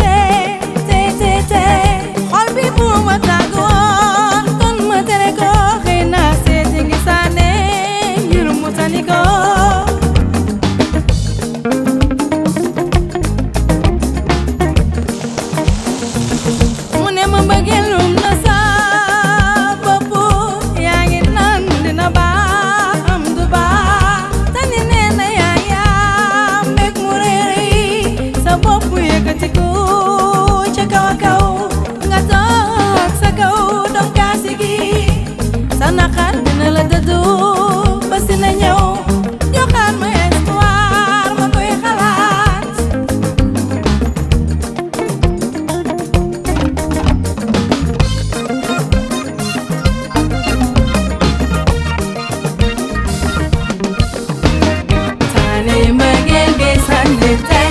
Mënu ma ko tee live